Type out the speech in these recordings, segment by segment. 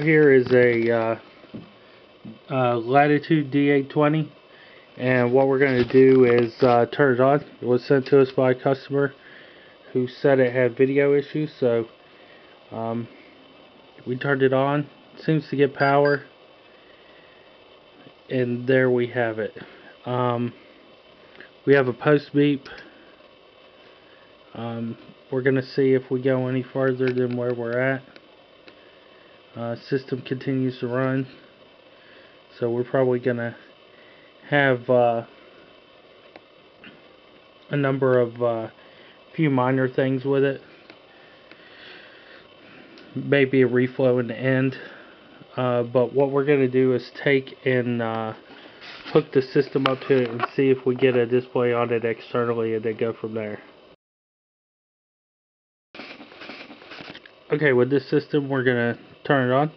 Here is a uh, uh, Latitude D820 and what we're going to do is uh, turn it on. It was sent to us by a customer who said it had video issues so um, we turned it on. It seems to get power and there we have it. Um, we have a post beep. Um, we're going to see if we go any further than where we're at. Uh, system continues to run. So we're probably to have uh, a number of uh, few minor things with it. Maybe a reflow in the end. Uh, but what we're to do is take and uh, hook the system up to it and see if we get a display on it externally and then go from there. Okay, with this system we're to turn it on.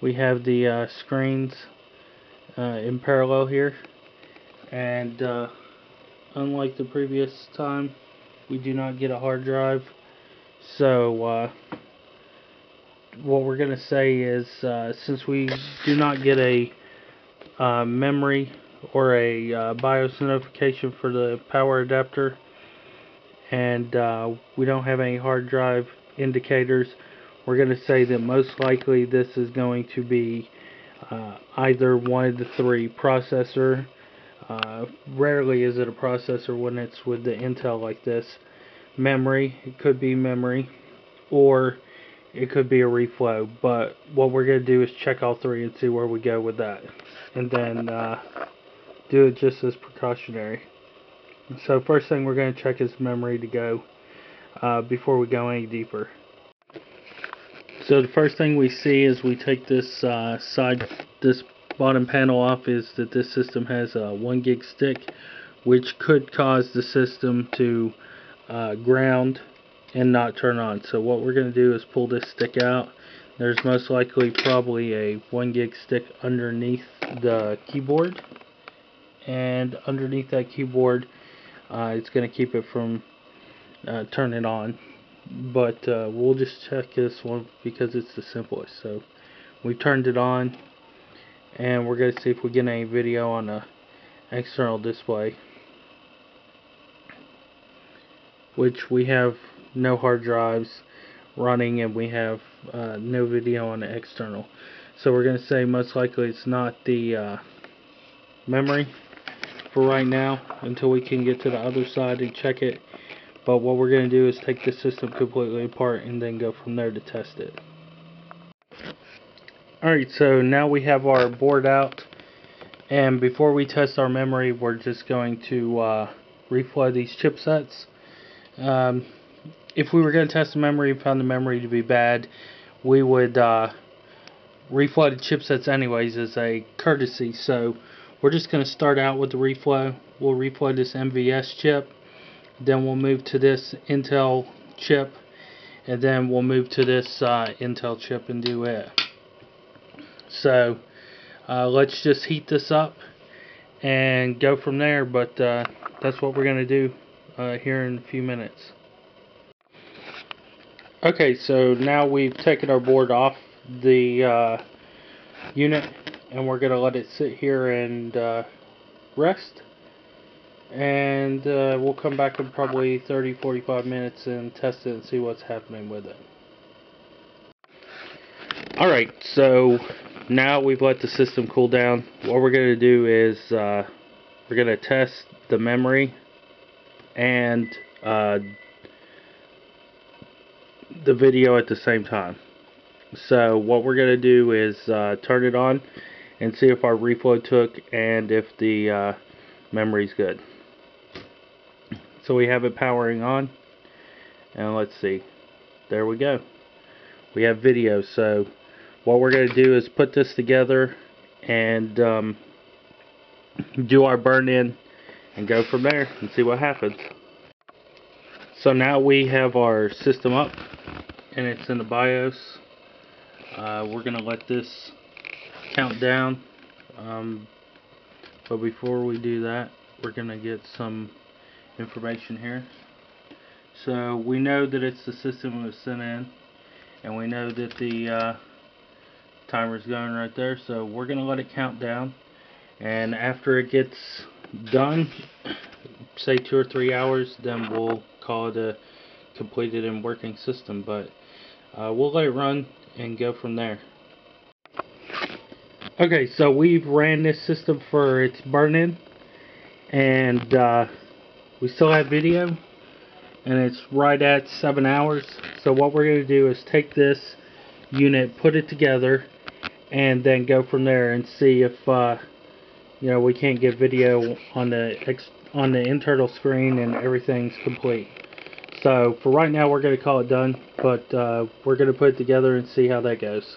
We have the uh, screens uh, in parallel here and uh, unlike the previous time we do not get a hard drive so uh, what we're going to say is uh, since we do not get a uh, memory or a BIOS notification for the power adapter and we don't have any hard drive indicators we're going to say that most likely this is going to be uh, either one of the three processor uh, rarely is it a processor when it's with the Intel like this. Memory it could be memory or it could be a reflow but what we're going to do is check all three and see where we go with that. And then uh, do it just as precautionary. So first thing we're going to check is memory to go uh, before we go any deeper so the first thing we see as we take this uh, side, this bottom panel off is that this system has a 1 gig stick which could cause the system to uh, ground and not turn on. So what we're going to do is pull this stick out. There's most likely probably a 1 gig stick underneath the keyboard and underneath that keyboard uh, it's going to keep it from uh, turning on but uh, we'll just check this one because it's the simplest. So we turned it on and we're going to see if we get any video on the external display which we have no hard drives running and we have uh, no video on the external. So we're going to say most likely it's not the uh, memory for right now until we can get to the other side and check it but what we're going to do is take the system completely apart and then go from there to test it. Alright, so now we have our board out. And before we test our memory, we're just going to uh, reflow these chipsets. Um, if we were going to test the memory and found the memory to be bad, we would uh, reflow the chipsets anyways as a courtesy. So we're just going to start out with the reflow. We'll reflow this NVS chip then we'll move to this Intel chip and then we'll move to this uh, Intel chip and do it. So uh, let's just heat this up and go from there but uh, that's what we're gonna do uh, here in a few minutes. Okay so now we've taken our board off the uh, unit and we're gonna let it sit here and rest and uh, we'll come back in probably 30-45 minutes and test it and see what's happening with it. Alright, so now we've let the system cool down. What we're going to do is uh, we're going to test the memory and uh, the video at the same time. So what we're going to do is uh, turn it on and see if our reflow took and if the uh, memory's good. So we have it powering on. And let's see. There we go. We have video. So what we're going to do is put this together and um, do our burn in and go from there and see what happens. So now we have our system up and it's in the BIOS. Uh, we're going to let this count down. Um, but before we do that, we're going to get some information here. So we know that it's the system was sent in, and we know that the uh, timer's going right there. So we're gonna let it count down and after it gets done say two or three hours then we'll call it a completed and working system. But uh, we'll let it run and go from there. Okay so we've ran this system for its burn-in and uh, we still have video and it's right at seven hours. So what we're going to do is take this unit put it together and then go from there and see if uh, you know we can't get video on the on the internal screen and everything's complete. So for right now we're going to call it done but uh, we're going to put it together and see how that goes